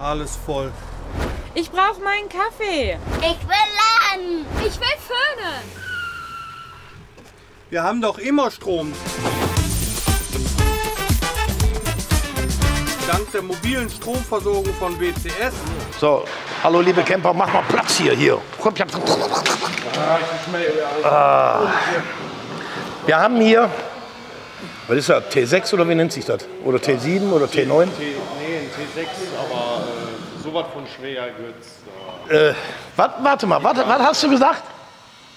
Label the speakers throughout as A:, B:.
A: Alles voll.
B: Ich brauche meinen Kaffee.
C: Ich will laden.
D: Ich will föhnen.
A: Wir haben doch immer Strom. Dank der mobilen Stromversorgung von WCS.
E: So, hallo liebe Camper, mach mal Platz hier. hier. Ah. Wir haben hier, was ist das, T6 oder wie nennt sich das? Oder T7 oder T9?
F: T, nee, ein T6, aber äh, sowas von schwer Götz.
E: Äh, wat, warte mal, was hast du gesagt?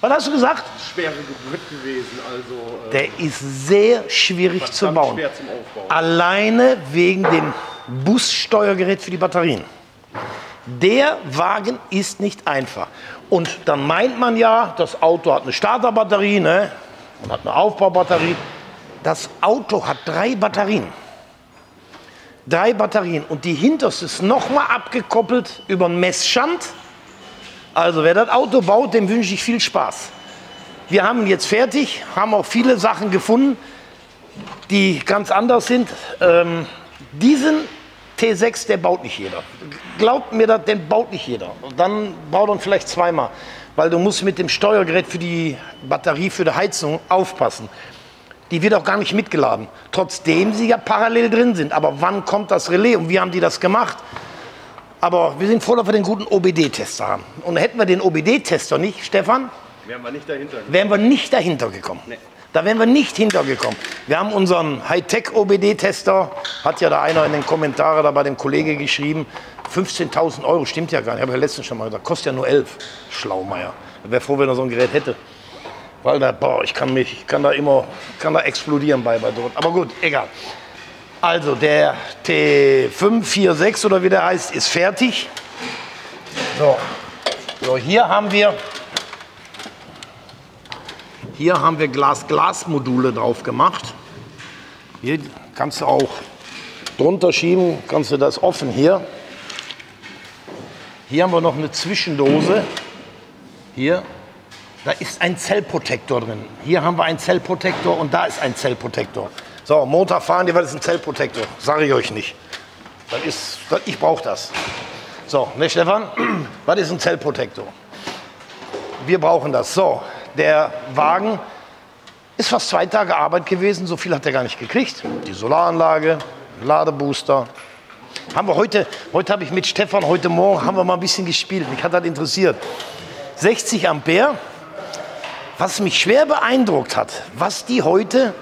E: Was hast du gesagt?
F: Schwere Geburt gewesen, also äh,
E: Der ist sehr schwierig zu bauen.
F: schwer zum Aufbauen.
E: Alleine wegen dem Bussteuergerät für die Batterien. Der Wagen ist nicht einfach. Und dann meint man ja, das Auto hat eine Starterbatterie ne? und hat eine Aufbaubatterie. Das Auto hat drei Batterien. Drei Batterien. Und die hinterste ist nochmal abgekoppelt über einen Messschand. Also wer das Auto baut, dem wünsche ich viel Spaß. Wir haben jetzt fertig, haben auch viele Sachen gefunden, die ganz anders sind. Ähm, diesen T6, der baut nicht jeder. Glaubt mir das, den baut nicht jeder. Und dann baut er vielleicht zweimal. Weil du musst mit dem Steuergerät für die Batterie, für die Heizung aufpassen. Die wird auch gar nicht mitgeladen. Trotzdem sie ja parallel drin sind. Aber wann kommt das Relais und wie haben die das gemacht? Aber wir sind froh, dass wir den guten OBD-Tester haben. Und hätten wir den OBD-Tester nicht, Stefan,
F: Wären wir nicht dahinter.
E: wären wir nicht dahinter gekommen. Da wären wir nicht hintergekommen. Wir haben unseren Hightech-OBD-Tester, hat ja da einer in den Kommentaren da bei dem Kollege geschrieben, 15.000 Euro, stimmt ja gar nicht. Ich habe ja letztens schon mal gesagt, kostet ja nur 11. Schlaumeier. Ich wäre froh, wenn er so ein Gerät hätte. Weil da, boah, ich kann mich, ich kann da immer, kann da explodieren bei, bei dort. Aber gut, egal. Also der T546 oder wie der heißt, ist fertig. So, so hier haben wir hier haben wir Glas-Glas-Module drauf gemacht. Hier kannst du auch drunter schieben, kannst du das offen hier. Hier haben wir noch eine Zwischendose. Hier, da ist ein Zellprotektor drin. Hier haben wir einen Zellprotektor und da ist ein Zellprotektor. So, Motor fahren, die, was ist ein Zellprotektor? Sage ich euch nicht. Das ist, das, ich brauche das. So, ne Stefan? Was ist ein Zellprotektor? Wir brauchen das. So, der Wagen ist fast zwei Tage Arbeit gewesen. So viel hat er gar nicht gekriegt. Die Solaranlage, Ladebooster. Haben wir heute, heute habe ich mit Stefan, heute Morgen haben wir mal ein bisschen gespielt. Mich hat das interessiert. 60 Ampere. Was mich schwer beeindruckt hat, was die heute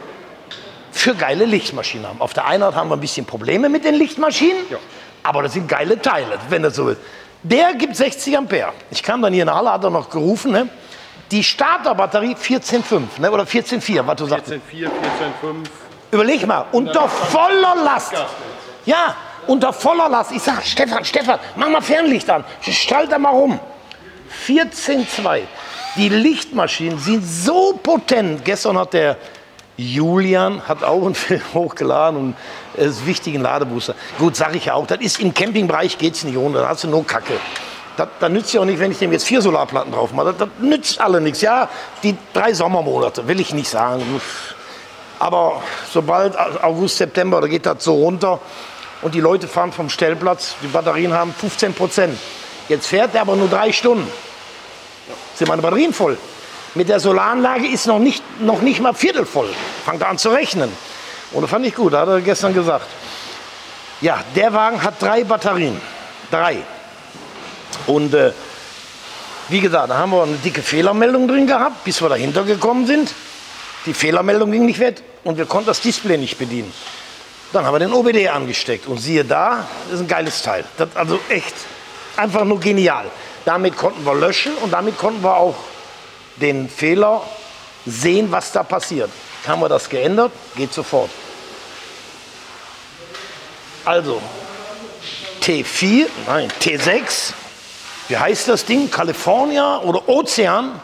E: für geile Lichtmaschinen haben. Auf der einen Seite haben wir ein bisschen Probleme mit den Lichtmaschinen, aber das sind geile Teile, wenn das so ist. Der gibt 60 Ampere. Ich kam dann hier in der Halle, hat er noch gerufen, ne? die Starterbatterie 14,5 ne? oder 14,4, was du sagst.
F: 14,4, 14,5.
E: Überleg mal, unter voller Last. Ja, unter voller Last. Ich sag, Stefan, Stefan, mach mal Fernlicht an. Stell da mal rum. 14,2. Die Lichtmaschinen sind so potent. Gestern hat der Julian hat auch einen Film hochgeladen und es ist wichtig ein Ladebooster. Gut, sage ich ja auch. Das ist im Campingbereich geht es nicht ohne. Da hast du nur Kacke. Das, das nützt ja auch nicht, wenn ich dem jetzt vier Solarplatten drauf mache. Das, das nützt alle nichts. Ja, die drei Sommermonate will ich nicht sagen. Aber sobald August, September, da geht das so runter und die Leute fahren vom Stellplatz, die Batterien haben 15 Prozent. Jetzt fährt er aber nur drei Stunden. Sind meine Batterien voll. Mit der Solaranlage ist noch nicht, noch nicht mal Viertel voll. Fangt an zu rechnen. Und das fand ich gut, hat er gestern gesagt. Ja, der Wagen hat drei Batterien. Drei. Und äh, wie gesagt, da haben wir eine dicke Fehlermeldung drin gehabt, bis wir dahinter gekommen sind. Die Fehlermeldung ging nicht weg und wir konnten das Display nicht bedienen. Dann haben wir den OBD angesteckt und siehe da, das ist ein geiles Teil. Das, also echt, einfach nur genial. Damit konnten wir löschen und damit konnten wir auch den Fehler sehen, was da passiert. Haben wir das geändert, geht sofort. Also, T4, nein, T6, wie heißt das Ding? California oder Ozean?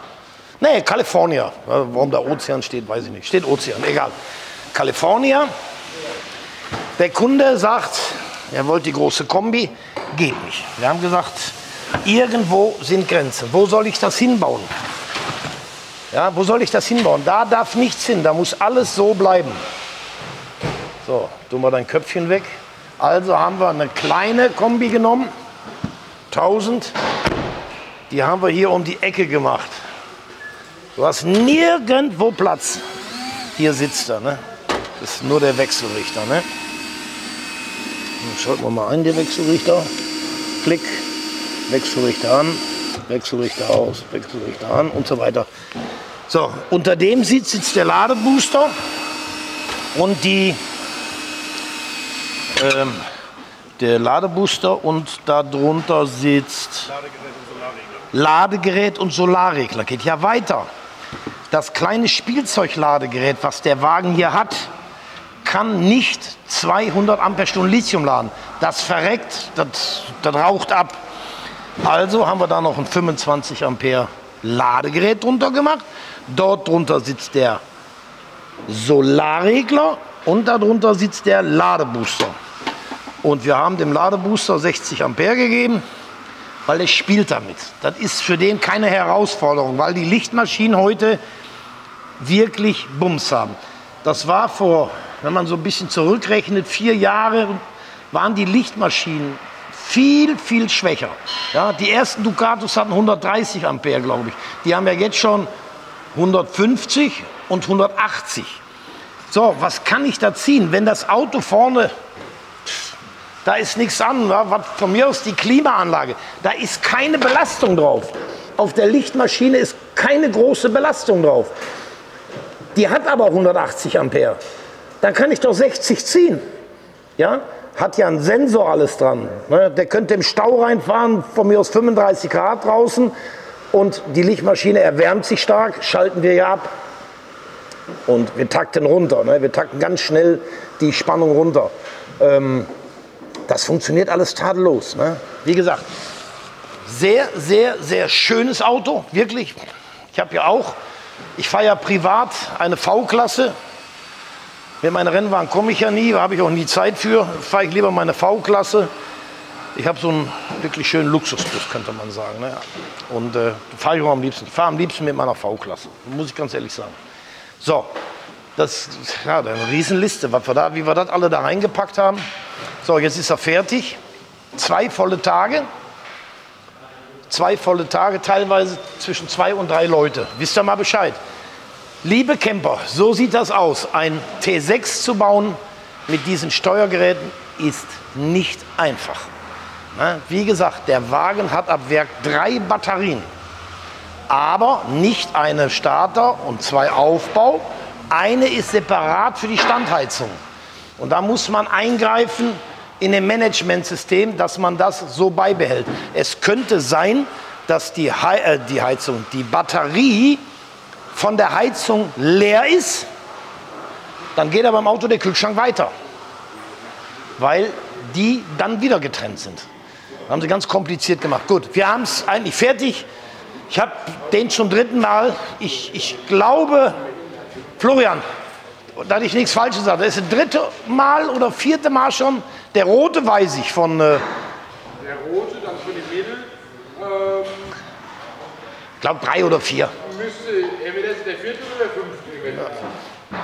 E: Nee, California. Warum da Ozean steht, weiß ich nicht. Steht Ozean, egal. California. Der Kunde sagt, er wollte die große Kombi, geht nicht. Wir haben gesagt, irgendwo sind Grenzen. Wo soll ich das hinbauen? Ja, wo soll ich das hinbauen? Da darf nichts hin, da muss alles so bleiben. So, tu mal dein Köpfchen weg. Also haben wir eine kleine Kombi genommen, 1000. Die haben wir hier um die Ecke gemacht. Du hast nirgendwo Platz. Hier sitzt er, ne? Das ist nur der Wechselrichter, ne? Schalten wir mal ein, den Wechselrichter. Klick, Wechselrichter an, Wechselrichter aus, Wechselrichter an und so weiter. So, unter dem sitzt jetzt der Ladebooster und die ähm, der Ladebooster und darunter sitzt Ladegerät und Solarregler. Geht ja weiter. Das kleine Spielzeugladegerät, was der Wagen hier hat, kann nicht 200 Ampere-Stunden Lithium laden. Das verreckt, das, das raucht ab. Also haben wir da noch ein 25 Ampere Ladegerät drunter gemacht. Dort drunter sitzt der Solarregler und darunter sitzt der Ladebooster. Und wir haben dem Ladebooster 60 Ampere gegeben, weil er spielt damit. Das ist für den keine Herausforderung, weil die Lichtmaschinen heute wirklich Bums haben. Das war vor, wenn man so ein bisschen zurückrechnet, vier Jahre waren die Lichtmaschinen viel, viel schwächer. Ja, die ersten Ducatos hatten 130 Ampere, glaube ich. Die haben ja jetzt schon 150 und 180. So, was kann ich da ziehen? Wenn das Auto vorne, da ist nichts an, was von mir aus die Klimaanlage, da ist keine Belastung drauf. Auf der Lichtmaschine ist keine große Belastung drauf. Die hat aber 180 Ampere. Dann kann ich doch 60 ziehen. Ja? Hat ja einen Sensor alles dran. Ne? Der könnte im Stau reinfahren, von mir aus 35 Grad draußen und die Lichtmaschine erwärmt sich stark, schalten wir ja ab. Und wir takten runter. Ne? Wir takten ganz schnell die Spannung runter. Ähm, das funktioniert alles tadellos. Ne? Wie gesagt, sehr, sehr, sehr schönes Auto, wirklich. Ich habe ja auch, ich fahre ja privat eine V-Klasse. Mit meinen Rennwagen komme ich ja nie, habe ich auch nie Zeit für. Fahre ich lieber meine V-Klasse. Ich habe so einen wirklich schönen Luxusbus, könnte man sagen. Ne? Und äh, fahre ich auch am liebsten. Ich fahre am liebsten mit meiner V-Klasse, muss ich ganz ehrlich sagen. So, das ja, eine Riesenliste, was wir da, wie wir das alle da reingepackt haben. So, jetzt ist er fertig. Zwei volle Tage. Zwei volle Tage, teilweise zwischen zwei und drei Leute. Wisst ihr mal Bescheid? Liebe Camper, so sieht das aus. Ein T6 zu bauen mit diesen Steuergeräten ist nicht einfach. Wie gesagt, der Wagen hat ab Werk drei Batterien, aber nicht eine Starter und zwei Aufbau. Eine ist separat für die Standheizung. Und da muss man eingreifen in dem Managementsystem, dass man das so beibehält. Es könnte sein, dass die, He äh, die Heizung, die Batterie von der Heizung leer ist, dann geht aber im Auto der Kühlschrank weiter, weil die dann wieder getrennt sind. Das haben sie ganz kompliziert gemacht. Gut, wir haben es eigentlich fertig. Ich habe den zum dritten Mal. Ich, ich glaube, Florian, dass ich nichts Falsches sage, das ist das dritte Mal oder vierte Mal schon. Der rote weiß ich von. Äh
F: der rote, dann für die Mädel. Ähm,
E: ich glaube drei oder vier.
F: Müsste entweder der vierte oder der fünfte.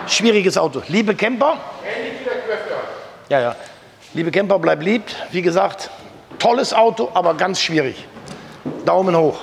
E: Schwieriges Auto. Liebe Camper,
F: Ähnlich wie der Quester.
E: ja, ja. Liebe Camper, bleibt lieb. Wie gesagt, tolles Auto, aber ganz schwierig. Daumen hoch.